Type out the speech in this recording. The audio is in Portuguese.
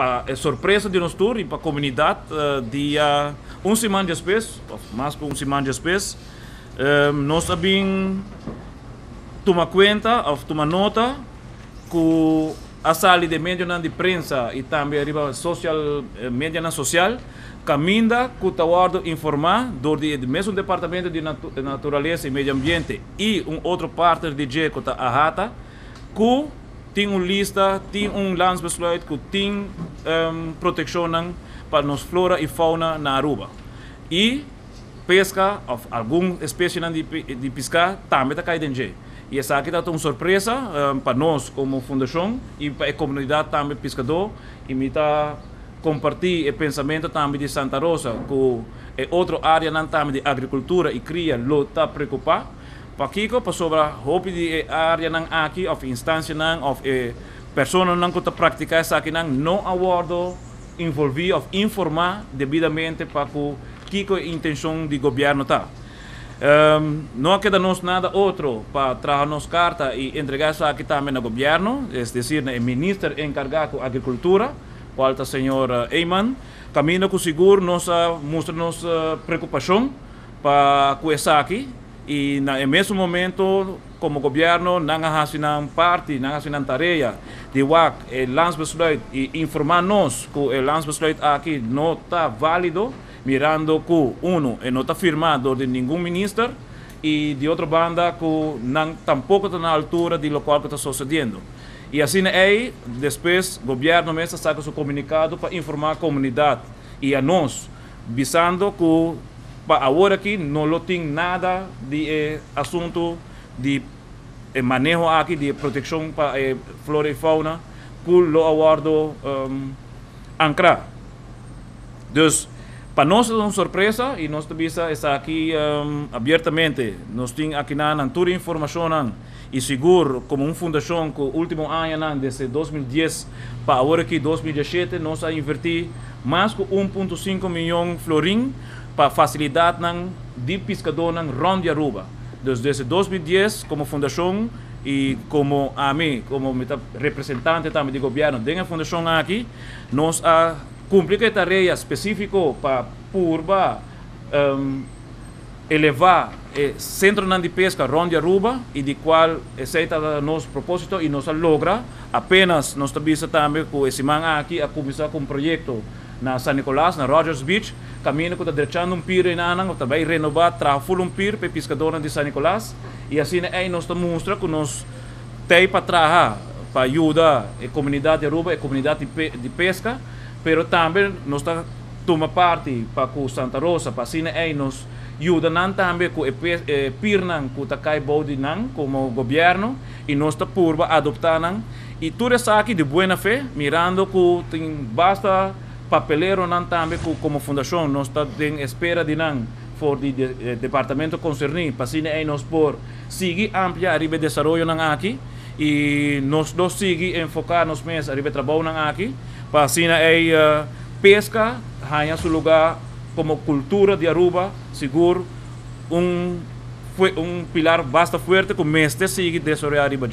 para a surpresa de nós tour e para a comunidade, uh, dia um semana depois, mais que um semana depois, um, nós também tomar conta, ou tomar nota, que a sala de mídia de prensa e também a social, mídia social, caminha que está informar do mesmo departamento de natureza e meio ambiente e um outro parte de G que está a rata, que tem uma lista, tem um landsbesluit que tem um, proteção para nos flora e fauna na Aruba. E pesca, alguma espécie de, de pesca, também está caindo em E essa aqui está uma surpresa um, para nós como fundação e para a comunidade também pescador. E me está compartilhar o pensamento também de Santa Rosa, que é outra área também de agricultura e cria, lo está preocupado Pakiko pa sobra hopi di area nang aki of instância nang of e persona nang kuta praktika sa akin nang no awardo envolvi of informar devidamente para que kiko intenção de governo tá. Um, não queda nos nada outro para trazer nos carta e entregar isso aqui também no governo, é decir, o ministro encarregado de agricultura, o alta senhor Eyman, caminho com seguro nos mostra nossa preocupação para com isso aqui e na mesmo momento como governo não há parte, não há tarefa de WAC, o landsbesluit e informar nós que o landsbesluit aqui não está válido, mirando que, um, não está firmado de nenhum ministro e de outra banda que não, tampouco está na altura de lo que está sucedendo. E assim é, depois o governo mesmo saca seu comunicado para informar a comunidade e a nós, visando que agora aqui não tem nada de eh, de eh, manejo aqui de proteção para eh, flora e fauna que lo aguardo um, ancrar. Dus, para nós é uma surpresa e nós também está um, abertamente. Nós temos aqui na toda a informação e seguro como uma fundação que último ano, desde 2010 para agora aqui 2017, nós a invertir mais de 1.5 milhão de florim para facilitar de pescador ng Ronde Aruba. Desde 2010, como fundação e como a mim, como representante também do governo da fundação aqui, nós a cumprir a tarefa específica para purba um, elevar o centro de pesca Ronde Aruba e de qual aceita nosso propósito e nós logra apenas nós também com esse man aqui a começar com um projeto na San Nicolás, na Rogers Beach, caminho que está derechando um pir em Anang, também renovar, trazer full um pir para pescadores de San Nicolás, e assim é nós mostra que nós temos para trabalhar, para ajudar a comunidade de Aruba, a comunidade de pesca, pero também nós está toma parte para Santa Rosa, para assim é nós ajuda também com o pir nang que está cai body nang como governo, e nós está por adoptar nang, e tudo isso aqui de boa fé, mirando que tem basta papelero não também como fundação nós está em espera de não for de, de, de departamento concernido assim é nós por seguir amplia arriba desenvolvimento não aqui e nós nós seguir enfocar nos meses arriba trabalho não aqui assim é uh, pesca ganha seu lugar como cultura de Aruba seguro um um pilar bastante forte que o mestre sigue desenvolver arriba